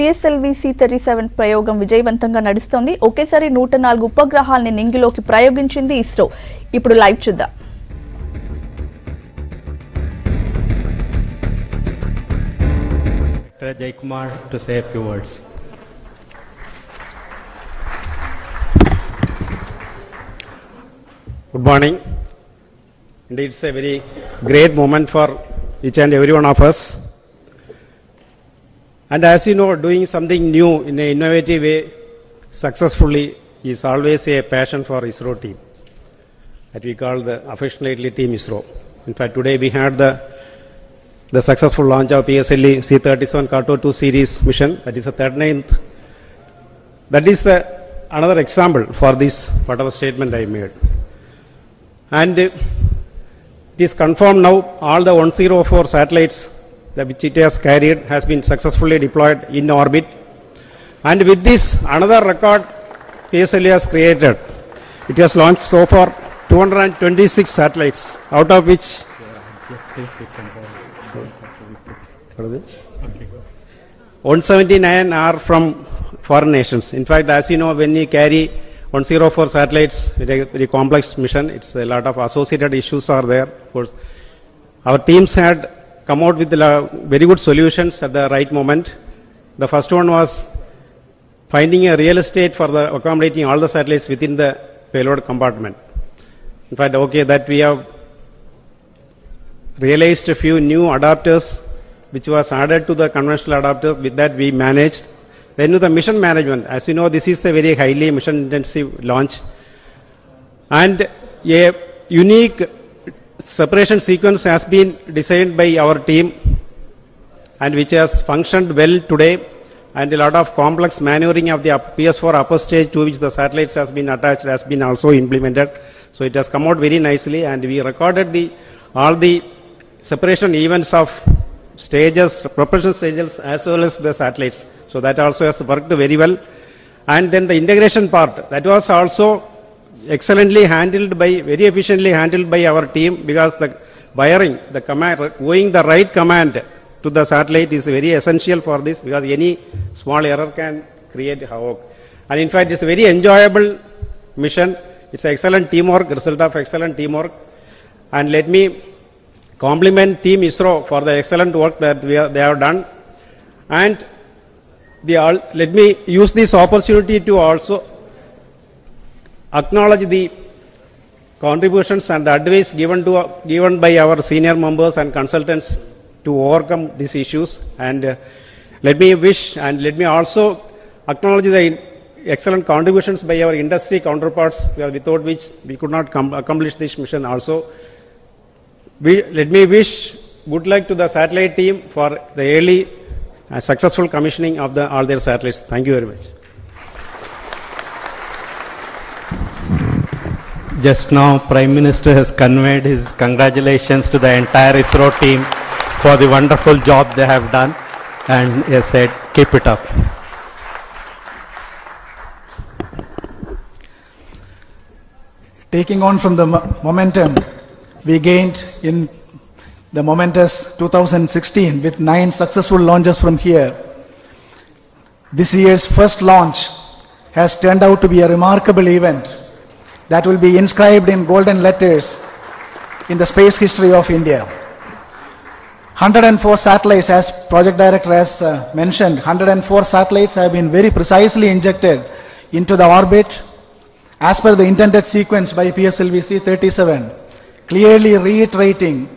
PSLV thirty seven ప్రయోగం విజయవంతంగా నడుస్తోంది. ఒకేసారి నూట నాలుగు ఉపగ్రహాలని నింగిలోకి ప్రయోగించింది ఇస్రో. ఇప్పుడు లైవ్ చూద్దాం. Good morning and it's a very great moment for each and every one of us And as you know, doing something new in an innovative way successfully is always a passion for ISRO team that we call the affectionately Team ISRO. In fact, today we had the the successful launch of PSLV C-37 Carto 2 series mission, that is the 39th. That is another example for this, whatever statement I made. And it is confirmed now, all the 104 satellites that which it has carried has been successfully deployed in orbit. And with this, another record PSLV has created. It has launched so far 226 satellites, out of which what is 179 are from foreign nations. In fact, as you know, when you carry 104 satellites with a very complex mission, it's a lot of associated issues are there. Of course, our teams had come out with very good solutions at the right moment. The first one was finding a real estate for the accommodating all the satellites within the payload compartment. In fact, okay, that we have realized a few new adapters which was added to the conventional adapters with that we managed then the mission management as you know this is a very highly mission intensive launch and a unique separation sequence has been designed by our team and which has functioned well today and a lot of complex maneuvering of the PS4 upper stage to which the satellites has been attached has been also implemented. So it has come out very nicely and we recorded the, all the separation events of stages, propulsion stages as well as the satellites. So that also has worked very well. And then the integration part, that was also excellently handled by, very efficiently handled by our team because the wiring, the command, going the right command to the satellite is very essential for this because any small error can create havoc. And in fact, it's a very enjoyable mission. It's excellent teamwork, result of excellent teamwork. And let me compliment Team ISRO for the excellent work that we are, they have done. And the, let me use this opportunity to also acknowledge the contributions and the advice given to given by our senior members and consultants to overcome these issues. And uh, let me wish and let me also acknowledge the excellent contributions by our industry counterparts uh, without which we could not com- accomplish this mission also. We, let me wish good luck to the satellite team for the early uh, successful commissioning of the, all their satellites. Thank you very much Just now, Prime Minister has conveyed his congratulations to the entire ISRO team for the wonderful job they have done and he said, keep it up. taking on from the momentum we gained in the momentous 2016 with nine successful launches from here. This year's first launch has turned out to be a remarkable event that will be inscribed in golden letters in the space history of India. 104 satellites, as project director has uh, mentioned, 104 satellites have been very precisely injected into the orbit as per the intended sequence by PSLV C-37, clearly reiterating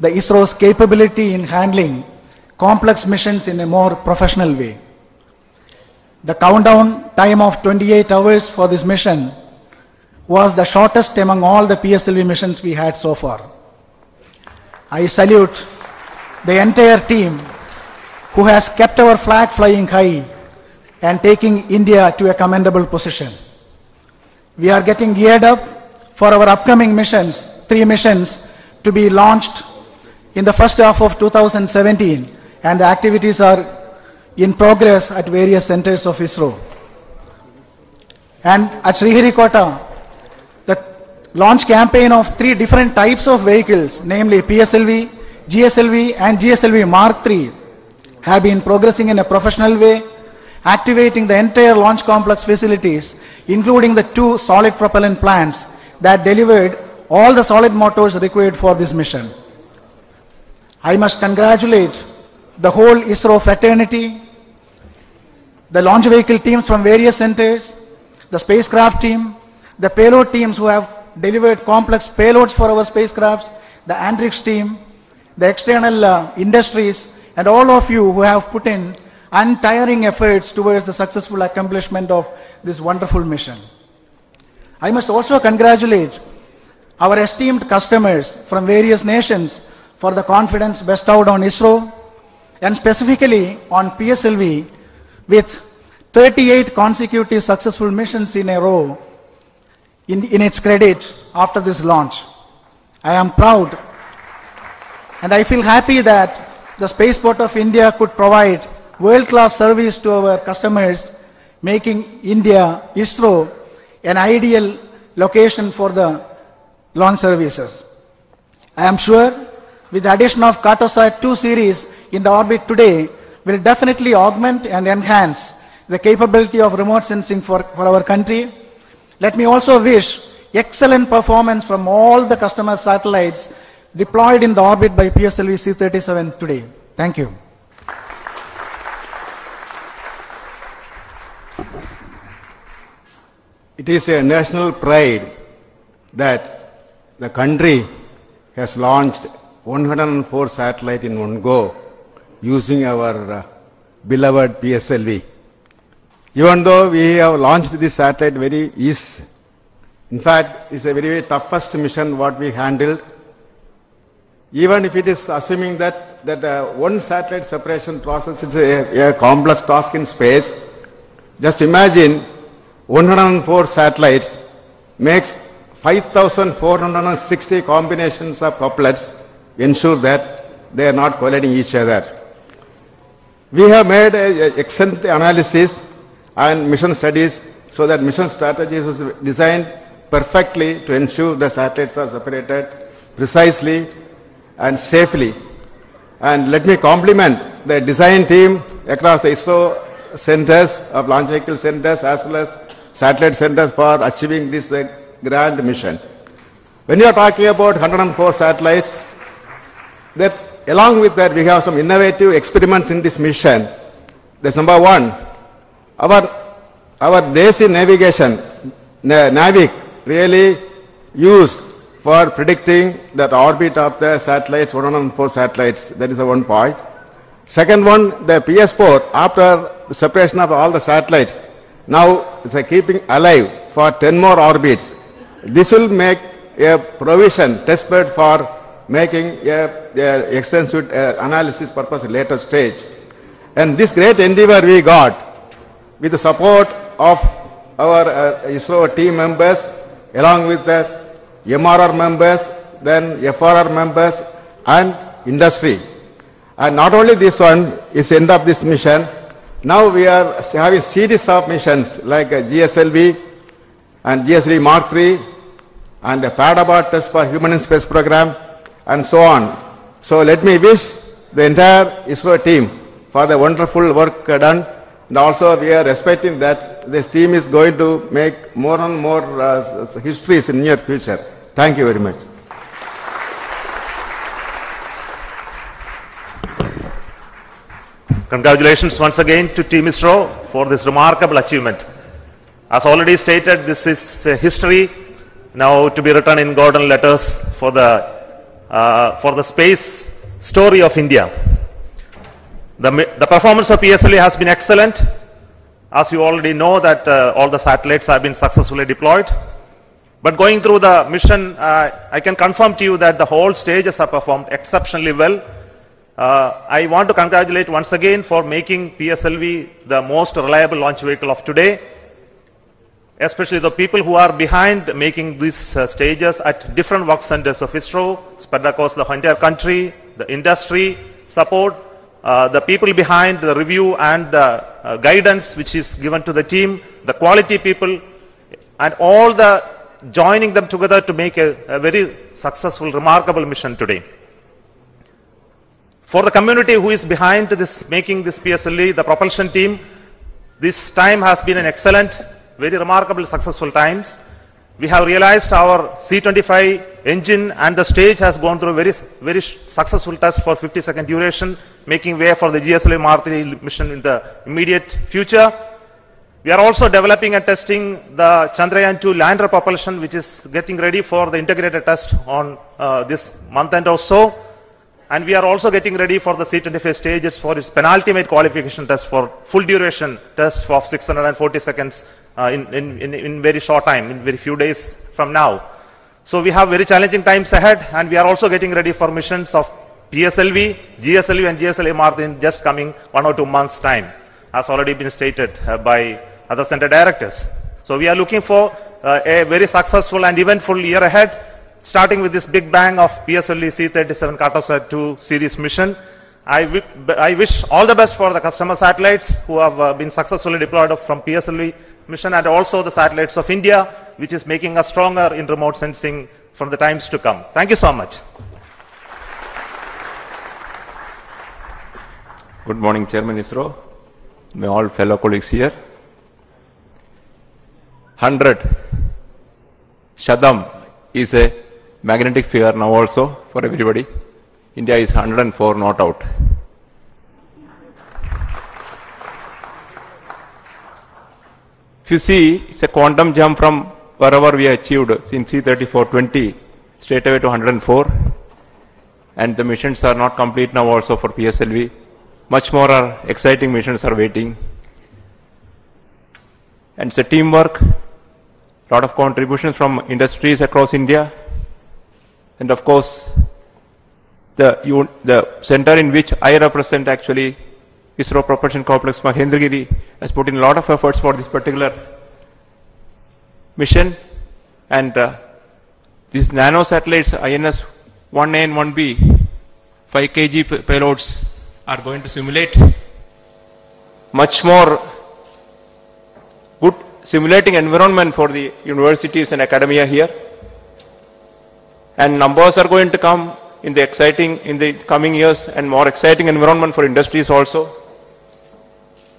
the ISRO's capability in handling complex missions in a more professional way. The countdown time of 28 hours for this mission was the shortest among all the PSLV missions we had so far. I salute the entire team who has kept our flag flying high and taking India to a commendable position. We are getting geared up for our upcoming missions, three missions, to be launched in the first half of 2017, and the activities are in progress at various centers of ISRO. And at Sriharikota, launch campaign of three different types of vehicles, namely PSLV, GSLV, and GSLV Mark III, have been progressing in a professional way activating the entire launch complex facilities, including the two solid propellant plants that delivered all the solid motors required for this mission. I must congratulate the whole ISRO fraternity, the launch vehicle teams from various centers, the spacecraft team, the payload teams who have delivered complex payloads for our spacecrafts, the Antrix team, the external uh, industries, and all of you who have put in untiring efforts towards the successful accomplishment of this wonderful mission. I must also congratulate our esteemed customers from various nations for the confidence bestowed on ISRO and specifically on PSLV with 38 consecutive successful missions in a row in, in its credit after this launch. I am proud and I feel happy that the Spaceport of India could provide world-class service to our customers, making India, ISRO, an ideal location for the launch services. I am sure with the addition of Cartosat 2 series in the orbit today will definitely augment and enhance the capability of remote sensing for, for our country. Let me also wish excellent performance from all the customer satellites deployed in the orbit by PSLV C-37 today. Thank you. It is a national pride that the country has launched 104 satellites in one go using our uh, beloved PSLV. Even though we have launched this satellite very easy, in fact, it's a very, very toughest mission what we handled. Even if it is assuming that, that uh, one satellite separation process is a, a complex task in space, just imagine 104 satellites makes 5,460 combinations of couplets ensure that they are not colliding each other. We have made a, a excellent analysis and mission studies so that mission strategies was designed perfectly to ensure the satellites are separated precisely and safely. And let me compliment the design team across the ISRO centers of launch vehicle centers as well as satellite centers for achieving this uh, grand mission. When you are talking about 104 satellites, that along with that we have some innovative experiments in this mission. That's number one. Our, our Desi navigation, Na- NAVIC, really used for predicting the orbit of the satellites, 104 satellites. That is the one point. Second one, the PS4, after the separation of all the satellites, now it's keeping alive for 10 more orbits. This will make a provision, test bed for making a, a extensive uh, analysis purpose later stage. And this great endeavor we got with the support of our uh, ISRO team members, along with the MRR members, then FRR members, and industry. And not only this one is end of this mission, now we are having series of missions like uh, GSLV and GSLV Mark III and the Pad abort test for human in space program and so on. So let me wish the entire ISRO team for the wonderful work done and also we are expecting that this team is going to make more and more uh, histories in near future. Thank you very much. Congratulations once again to Team ISRO for this remarkable achievement. As already stated, this is a history now to be written in golden letters for the, uh, for the space story of India. The, the performance of PSLV has been excellent. As you already know that uh, all the satellites have been successfully deployed. But going through the mission, uh, I can confirm to you that the whole stages have performed exceptionally well. Uh, I want to congratulate once again for making PSLV the most reliable launch vehicle of today, especially the people who are behind making these uh, stages at different work centers of ISRO, spread across the entire country, the industry support, uh, the people behind the review and the uh, guidance which is given to the team, the quality people, and all the joining them together to make a, a very successful, remarkable mission today. For the community who is behind this, making this PSLV, the propulsion team, This time has been an excellent, very remarkable, successful times. We have realized our C25 engine and the stage has gone through a very, very successful test for 50 second duration, making way for the GSLV Mark mission in the immediate future. We are also developing and testing the Chandrayaan 2 lander propulsion, which is getting ready for the integrated test on uh, this month end or so. And we are also getting ready for the C25 stages for its penultimate qualification test for full duration test of 640 seconds uh, in, in, in, very short time, in very few days from now. So we have very challenging times ahead and we are also getting ready for missions of PSLV, GSLV and GSLV Mark in just coming one or two months time, as already been stated uh, by other center directors. So we are looking for uh, a very successful and eventful year ahead, starting with this big bang of PSLV C37 Cartosat 2 series mission. I, I wish all the best for the customer satellites who have uh, been successfully deployed from PSLV mission and also the satellites of India, which is making us stronger in remote sensing from the times to come. Thank you so much. Good morning, Chairman ISRO, my all fellow colleagues here. 100, Shadam is a magnetic figure now also for everybody. India is 104 not out. If you see, it's a quantum jump from wherever we achieved since C3420 straight away to 104. And the missions are not complete now also for PSLV. Much more exciting missions are waiting. And it's a teamwork, lot of contributions from industries across India. And of course, the, the center in which I represent actually, ISRO Propulsion Complex Mahendragiri, has put in a lot of efforts for this particular mission. And uh, these nano satellites, INS 1A and 1B, 5 kg payloads are going to simulate much more good simulating environment for the universities and academia here. And numbers are going to come in the exciting, in the coming years and more exciting environment for industries also.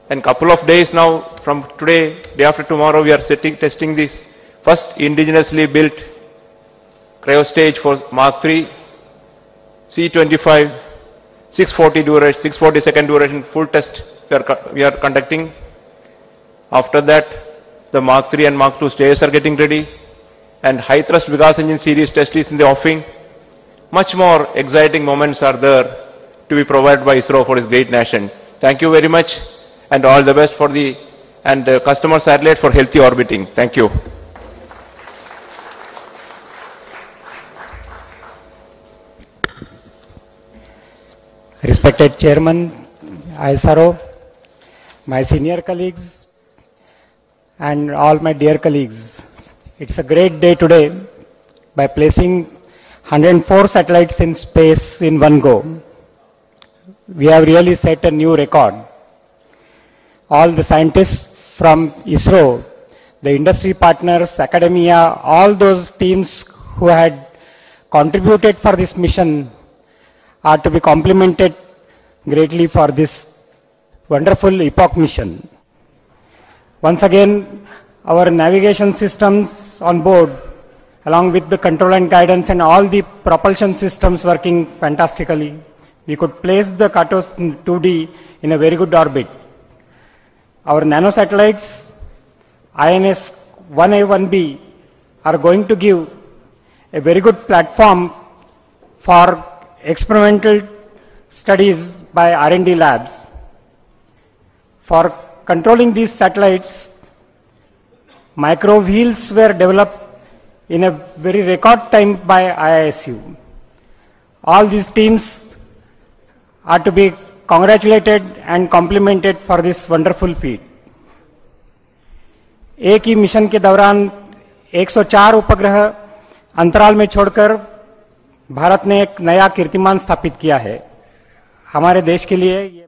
And couple of days now from today, day after tomorrow, we are testing this first indigenously built cryo stage for Mark III, C25, 640 duration, 640 second duration full test we are, we are conducting. After that, the Mark III and Mark II stages are getting ready and high thrust Vikas engine series test is in the offing. Much more exciting moments are there to be provided by ISRO for this great nation. Thank you very much and all the best for the and uh, customer satellite for healthy orbiting. Thank you. Respected Chairman, ISRO, my senior colleagues, and all my dear colleagues. It's a great day today by placing 104 satellites in space in one go. We have really set a new record. All the scientists from ISRO, the industry partners, academia, all those teams who had contributed for this mission are to be complimented greatly for this wonderful epoch mission. Once again, our navigation systems on board, along with the control and guidance and all the propulsion systems working fantastically, we could place the Cartosat 2D in a very good orbit. Our nanosatellites, INS 1A, 1B, are going to give a very good platform for experimental studies by R&D labs. For controlling these satellites, micro wheels were developed in a very record time by IISU. All these teams are to be congratulated and complimented for this wonderful feat. एक ही mission के दौरान 104 उपग्रह अंतराल में छोड़कर भारत ने एक नया कीर्तिमान स्थापित किया है हमारे देश के लिए